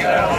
Yeah.